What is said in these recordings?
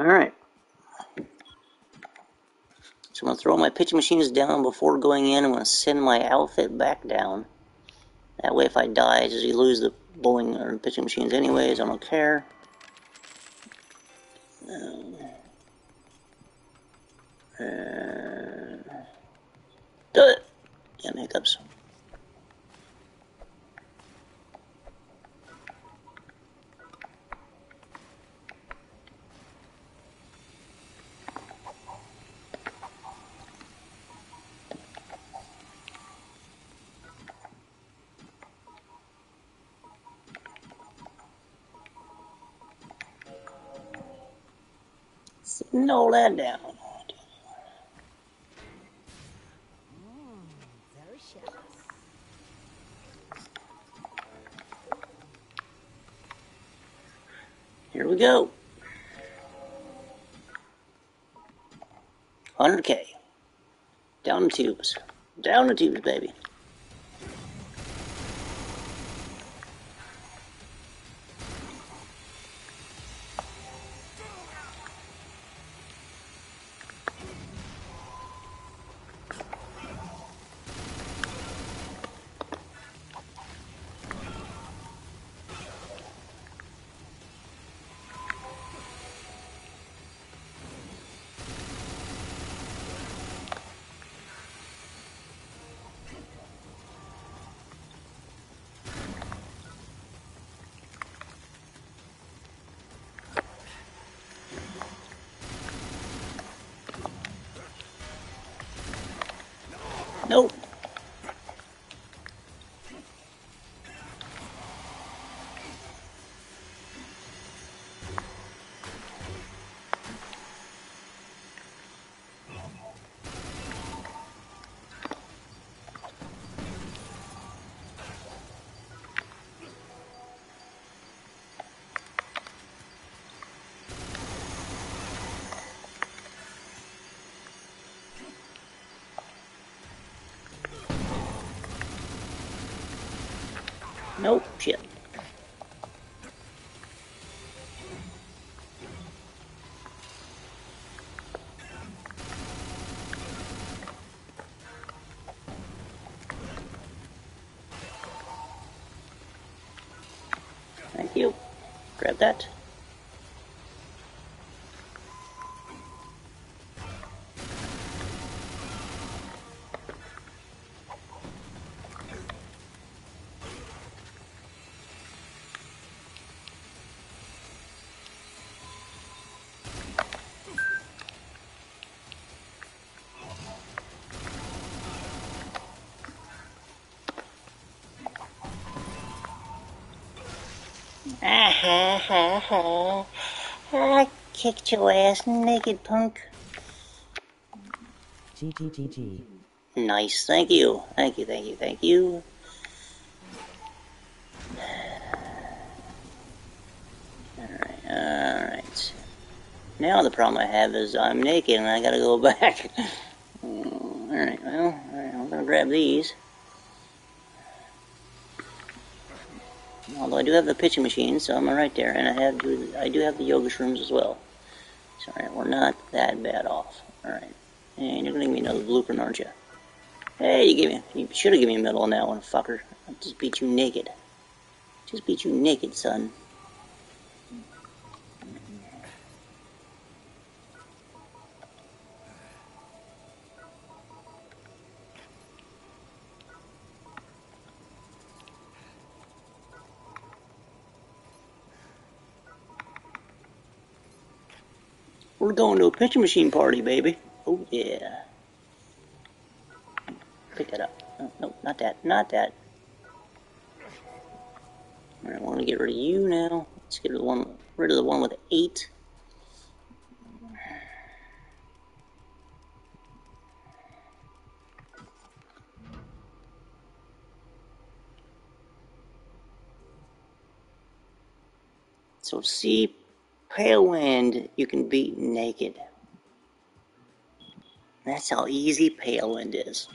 Alright. So I'm going to throw my pitching machines down before going in. I'm going to send my outfit back down. That way if I die, just you lose the bowling or pitching machines anyways. I don't care. Um, uh, do it! Yeah, hiccups. Sitting all that down. Here we go. 100k. Down the tubes. Down the tubes, baby. Nope. Nope. Shit. Thank you. Grab that. Ah ha ha ha. I kicked your ass naked, punk. GGGG. Nice. Thank you. Thank you, thank you, thank you. Alright, alright. Now the problem I have is I'm naked and I gotta go back. alright, well, alright, I'm gonna grab these. Although I do have the pitching machine, so I'm right there, and I have I do have the yoga shrooms as well. So alright, we're not that bad off. Alright. And you're gonna give me another blueprint, aren't you? Hey, you gave me you should have given me a medal on that one, fucker. I just beat you naked. Just beat you naked, son. We're going to a pitching machine party, baby. Oh yeah. Pick that up. No, no, not that. Not that. I want to get rid of you now. Let's get rid of the one, rid of the one with eight. So see, Pale Wind you can beat naked. That's how easy Pale Wind is.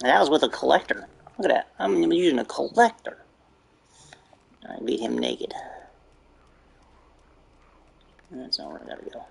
That was with a collector. Look at that. I'm using a collector. I beat him naked. That's not where I gotta go.